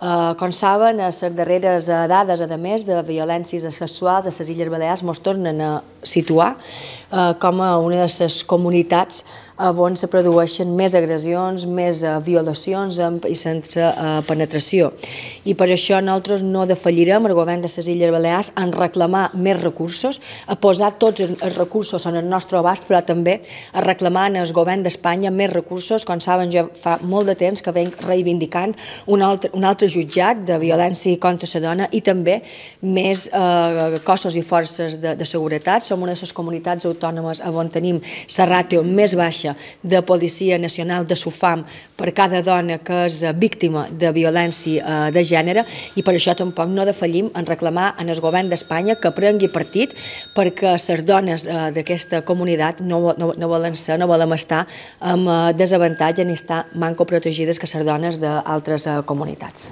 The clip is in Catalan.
Eh, com saben, les darreres eh, dades, a més, de violències sexuals a les Illes Balears mos tornen a situar eh, com a una de les comunitats on se produeixen més agressions, més violacions i sense penetració. I per això nosaltres no defallirem el govern de les Illes Balears en reclamar més recursos, a posar tots els recursos en el nostre abast, però també a reclamar en el govern d'Espanya més recursos. Com saben, ja fa molt de temps que venc reivindicant un altre, un altre jutjat de violència contra la dona i també més eh, cossos i forces de, de seguretat. Som una de les comunitats autònomes on tenim la ràtio més baixa de Policia Nacional de SUFAM per cada dona que és víctima de violència eh, de gènere i per això tampoc no defallim en reclamar en el govern d'Espanya que prengui partit perquè les dones eh, d'aquesta comunitat no, no, no volen ser, no volen estar amb eh, desavantatge ni estar manco protegides que les dones d'altres eh, comunitats.